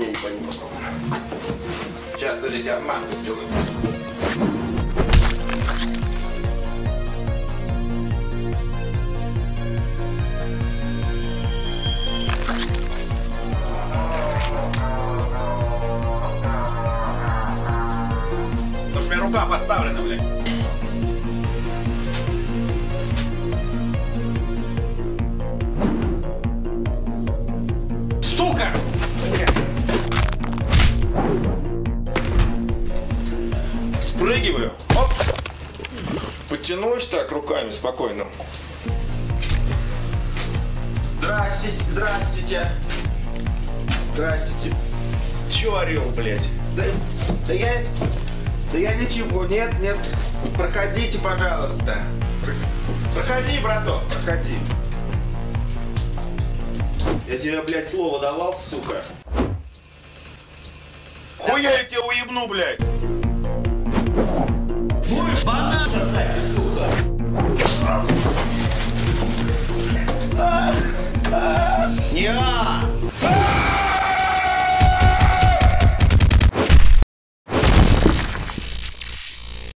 меня не пойми попробуй. Сейчас я тебя обман сделаю. Потому что у меня рука поставлена, блядь. Спрыгиваю. Оп. Потянусь так руками спокойно. Здрасте, здрастите. Здрастите. Чё орел, блядь? Да, да я... Да я ничего, нет, нет. Проходите, пожалуйста. Проходи, браток, проходи. Я тебе, блядь, слово давал, сука. Хуя я тебя уебну, блядь. Будешь банан сосать, сука! Не,